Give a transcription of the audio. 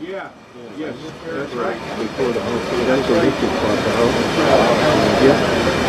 Yeah, yes, that's right. Before the whole thing, that's a leaking part, the whole thing. Yeah.